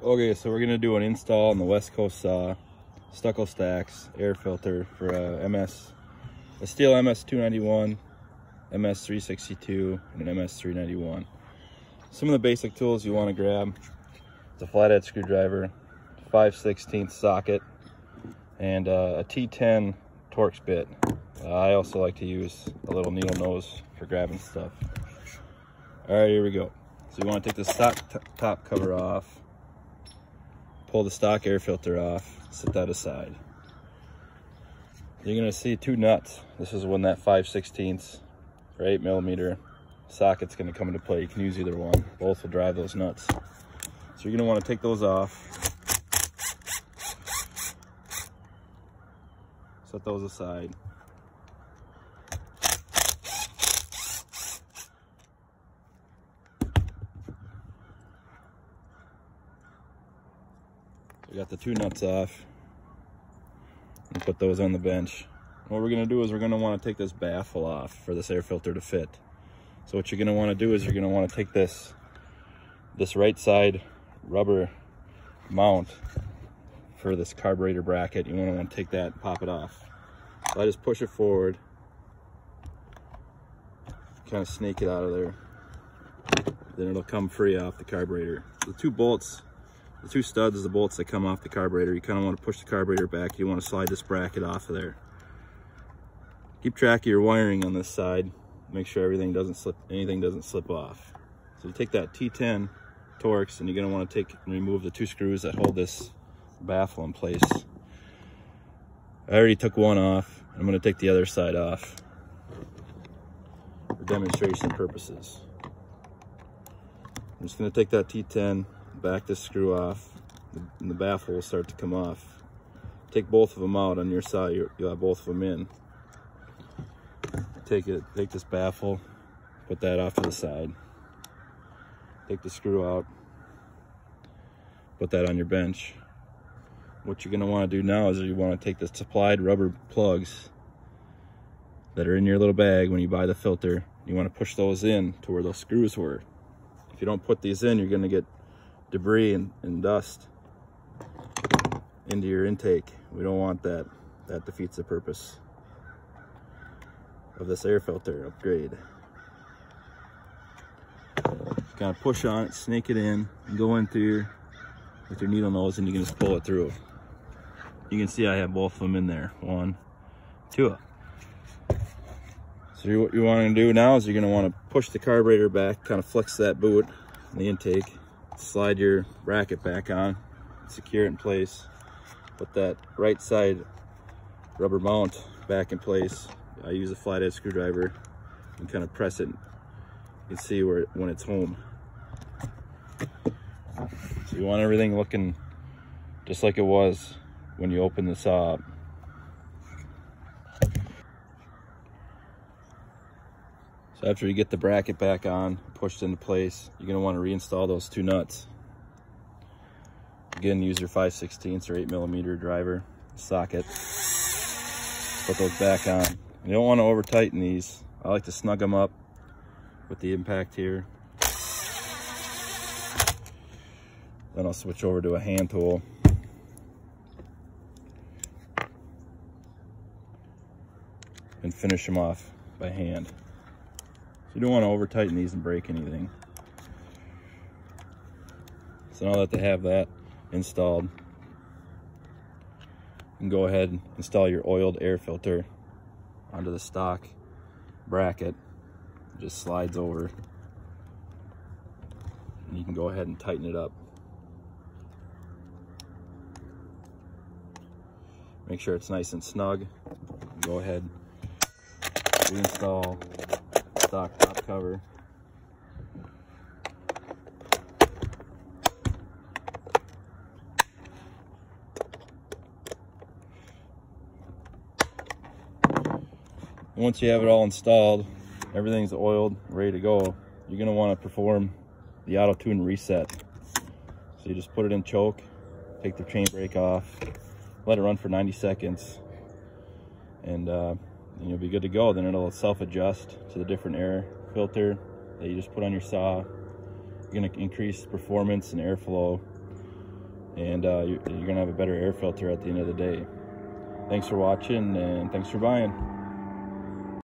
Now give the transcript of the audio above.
Okay, so we're gonna do an install on the West Coast saw, Stoeckel Stacks air filter for a MS, a Stihl MS291, MS362, and an MS391. Some of the basic tools you wanna grab, it's a flathead screwdriver, 5 16 socket, and uh, a T10 Torx bit. Uh, I also like to use a little needle nose for grabbing stuff. All right, here we go. So you wanna take the stock top cover off, pull the stock air filter off, set that aside. You're gonna see two nuts. This is when that 5 16 or 8 millimeter socket's gonna come into play. You can use either one. Both will drive those nuts. So you're gonna wanna take those off. Set those aside. We got the two nuts off and put those on the bench. What we're gonna do is we're gonna wanna take this baffle off for this air filter to fit. So what you're gonna wanna do is you're gonna wanna take this, this right side rubber mount for this carburetor bracket. You wanna wanna take that and pop it off. So I just push it forward, kind of snake it out of there. Then it'll come free off the carburetor. The two bolts the two studs is the bolts that come off the carburetor. You kind of want to push the carburetor back. You want to slide this bracket off of there. Keep track of your wiring on this side. Make sure everything doesn't slip, anything doesn't slip off. So you take that T10 Torx and you're going to want to take and remove the two screws that hold this baffle in place. I already took one off. I'm going to take the other side off for demonstration purposes. I'm just going to take that T10 back this screw off and the baffle will start to come off. Take both of them out on your side, you'll have both of them in. Take it, take this baffle, put that off to the side. Take the screw out, put that on your bench. What you're gonna wanna do now is you wanna take the supplied rubber plugs that are in your little bag when you buy the filter. You wanna push those in to where those screws were. If you don't put these in, you're gonna get debris and, and dust into your intake. We don't want that. That defeats the purpose of this air filter upgrade. Kind of push on it, snake it in, and go in through with your needle nose and you can just pull it through. You can see I have both of them in there. One, two. So what you want to do now is you're going to want to push the carburetor back, kind of flex that boot, the intake, slide your bracket back on, secure it in place, put that right side rubber mount back in place. I use a flathead screwdriver and kind of press it. You see where when it's home. So you want everything looking just like it was when you open the saw up. So after you get the bracket back on, pushed into place, you're gonna wanna reinstall those two nuts. Again, use your 5 16 or 8 millimeter driver socket. Put those back on. You don't wanna over tighten these. I like to snug them up with the impact here. Then I'll switch over to a hand tool. And finish them off by hand. You don't want to over tighten these and break anything. So now that they have that installed, you can go ahead and install your oiled air filter onto the stock bracket. It just slides over and you can go ahead and tighten it up. Make sure it's nice and snug. Go ahead, reinstall stock top cover. Once you have it all installed, everything's oiled, ready to go, you're gonna wanna perform the auto tune reset. So you just put it in choke, take the chain brake off, let it run for 90 seconds, and uh, and you'll be good to go. Then it'll self-adjust to the different air filter that you just put on your saw. You're gonna increase performance and airflow and uh, you're, you're gonna have a better air filter at the end of the day. Thanks for watching and thanks for buying.